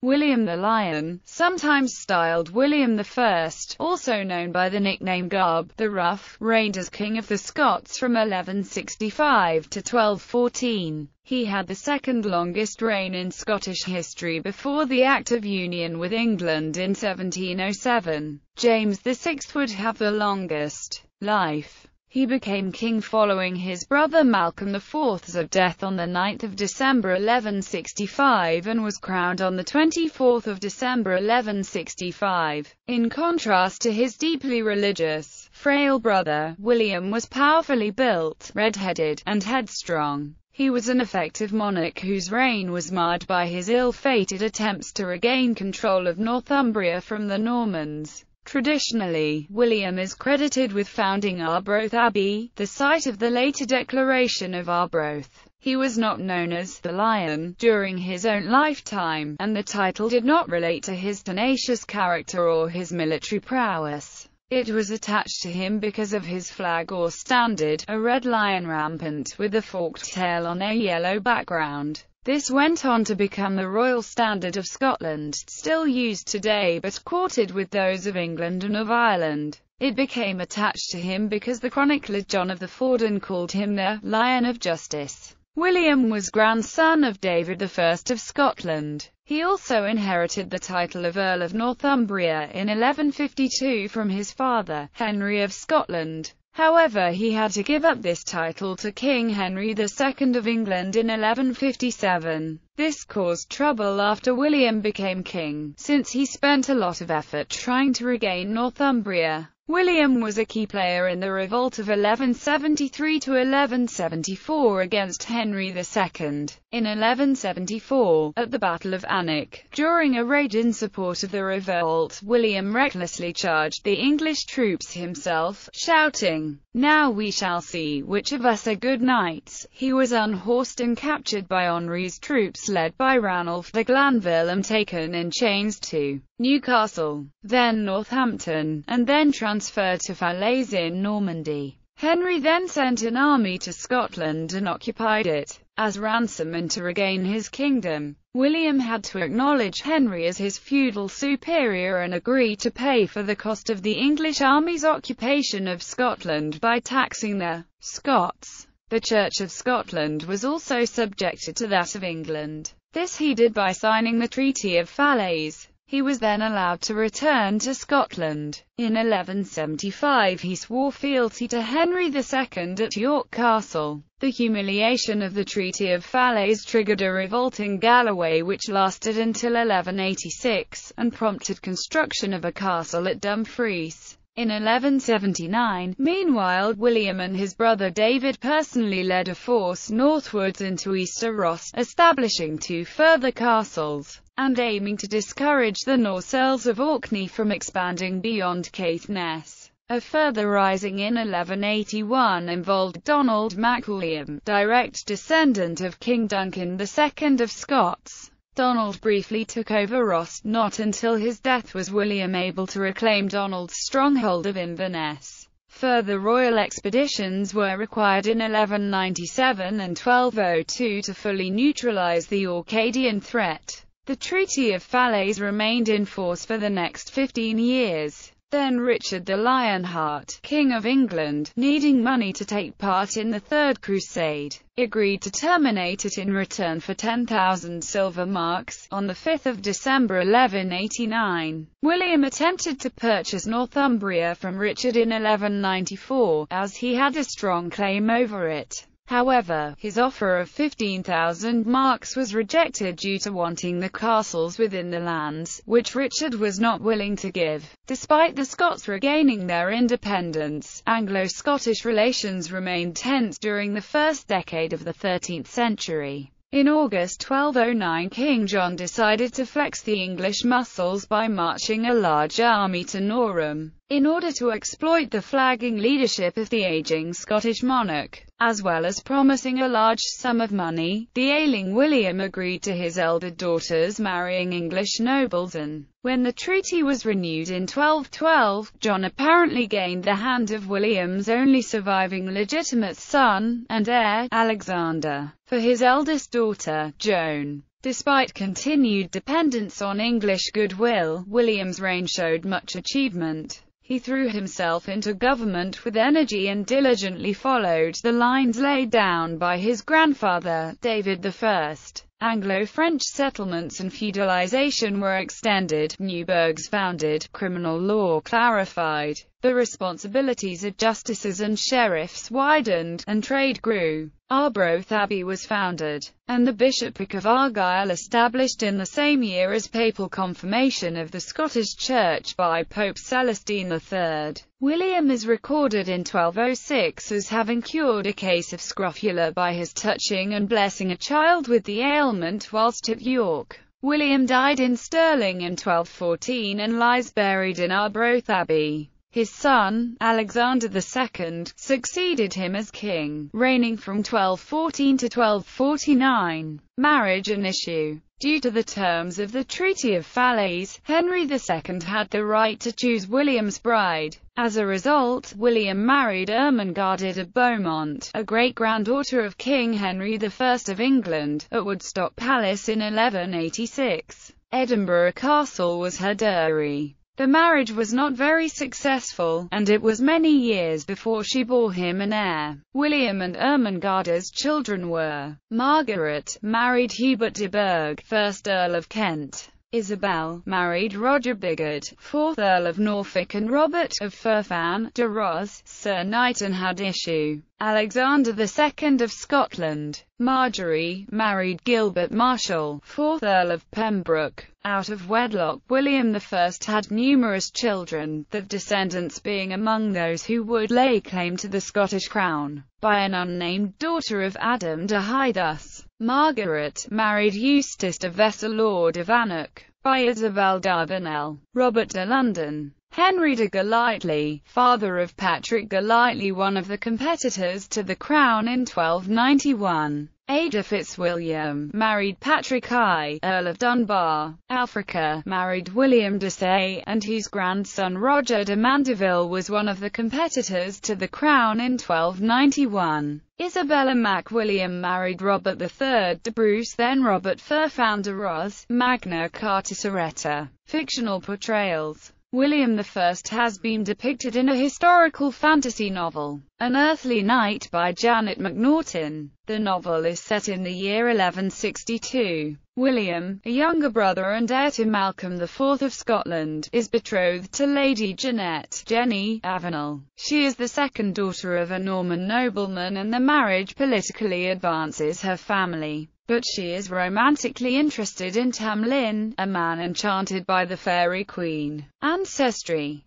William the Lion, sometimes styled William I, also known by the nickname Garbh, the Rough, reigned as King of the Scots from 1165 to 1214. He had the second longest reign in Scottish history before the Act of Union with England in 1707. James VI would have the longest life. He became king following his brother Malcolm IV's death on 9 December 1165 and was crowned on 24 December 1165. In contrast to his deeply religious, frail brother, William was powerfully built, red-headed, and headstrong. He was an effective monarch whose reign was marred by his ill-fated attempts to regain control of Northumbria from the Normans. Traditionally, William is credited with founding Arbroath Abbey, the site of the later Declaration of Arbroath. He was not known as the Lion during his own lifetime, and the title did not relate to his tenacious character or his military prowess. It was attached to him because of his flag or standard, a red lion rampant with a forked tail on a yellow background. This went on to become the royal standard of Scotland, still used today but courted with those of England and of Ireland. It became attached to him because the chronicler John of the Fordun called him the Lion of Justice. William was grandson of David I of Scotland. He also inherited the title of Earl of Northumbria in 1152 from his father, Henry of Scotland. However he had to give up this title to King Henry II of England in 1157. This caused trouble after William became king, since he spent a lot of effort trying to regain Northumbria. William was a key player in the revolt of 1173 to 1174 against Henry II. In 1174, at the Battle of Alnwick, during a raid in support of the revolt, William recklessly charged the English troops himself, shouting, Now we shall see which of us are good knights. He was unhorsed and captured by Henry's troops led by Ranulf de Glanville and taken in chains to Newcastle, then Northampton, and then transferred to Falaise in Normandy. Henry then sent an army to Scotland and occupied it as ransom and to regain his kingdom. William had to acknowledge Henry as his feudal superior and agree to pay for the cost of the English army's occupation of Scotland by taxing the Scots. The Church of Scotland was also subjected to that of England. This he did by signing the Treaty of Falaise. He was then allowed to return to Scotland. In 1175 he swore fealty to Henry II at York Castle. The humiliation of the Treaty of Falaise triggered a revolt in Galloway which lasted until 1186, and prompted construction of a castle at Dumfries. In 1179, meanwhile, William and his brother David personally led a force northwards into Easter Ross, establishing two further castles and aiming to discourage the Norse Earls of Orkney from expanding beyond Caithness. A further rising in 1181 involved Donald MacWilliam, direct descendant of King Duncan II of Scots. Donald briefly took over Ross, not until his death was William able to reclaim Donald's stronghold of Inverness. Further royal expeditions were required in 1197 and 1202 to fully neutralize the Orcadian threat. The Treaty of Falaise remained in force for the next 15 years. Then Richard the Lionheart, King of England, needing money to take part in the Third Crusade, agreed to terminate it in return for 10,000 silver marks. On 5 December 1189, William attempted to purchase Northumbria from Richard in 1194, as he had a strong claim over it. However, his offer of 15,000 marks was rejected due to wanting the castles within the lands, which Richard was not willing to give. Despite the Scots regaining their independence, Anglo-Scottish relations remained tense during the first decade of the 13th century. In August 1209 King John decided to flex the English muscles by marching a large army to Norham, in order to exploit the flagging leadership of the aging Scottish monarch, as well as promising a large sum of money. The ailing William agreed to his elder daughters marrying English nobles and, when the treaty was renewed in 1212, John apparently gained the hand of William's only surviving legitimate son, and heir, Alexander. For his eldest daughter, Joan, Despite continued dependence on English goodwill, William's reign showed much achievement. He threw himself into government with energy and diligently followed the lines laid down by his grandfather, David I. Anglo-French settlements and feudalization were extended, new burghs founded, criminal law clarified, the responsibilities of justices and sheriffs widened, and trade grew. Arbroath Abbey was founded, and the Bishopric of Argyll established in the same year as papal confirmation of the Scottish Church by Pope Celestine III. William is recorded in 1206 as having cured a case of scrofula by his touching and blessing a child with the ailment whilst at York. William died in Stirling in 1214 and lies buried in Arbroath Abbey. His son, Alexander II, succeeded him as king, reigning from 1214 to 1249. Marriage and issue Due to the terms of the Treaty of Falaise, Henry II had the right to choose William's bride. As a result, William married Ermengarde of Beaumont, a great-granddaughter of King Henry I of England, at Woodstock Palace in 1186. Edinburgh Castle was her dowry. The marriage was not very successful, and it was many years before she bore him an heir. William and Ermengarde's children were Margaret, married Hubert de Burgh, 1st Earl of Kent, Isabel, married Roger Bigod, 4th Earl of Norfolk and Robert, of Ferfan, de Ros, Sir Knight and had issue. Alexander II of Scotland. Marjorie, married Gilbert Marshall, 4th Earl of Pembroke. Out of wedlock, William I had numerous children, the descendants being among those who would lay claim to the Scottish crown, by an unnamed daughter of Adam de Hythus. Margaret, married Eustace de Vesci Lord of Alnwick, by Isabel d'Avenel, Robert de London, Henry de Golightly, father of Patrick Golightly one of the competitors to the crown in 1291. Ada Fitzwilliam, married Patrick I, Earl of Dunbar. Alfrica, married William de Say, and whose grandson Roger de Mandeville was one of the competitors to the crown in 1291. Isabella MacWilliam married Robert III de Bruce then Robert Ferfan de Ros, Magna Carta surety. Fictional portrayals William I has been depicted in a historical fantasy novel, An Earthly Knight by Janet McNaughton. The novel is set in the year 1162. William, a younger brother and heir to Malcolm IV of Scotland, is betrothed to Lady Jeanette Jenny Avenel. She is the second daughter of a Norman nobleman and the marriage politically advances her family but she is romantically interested in Tamlin, a man enchanted by the Fairy Queen. Ancestry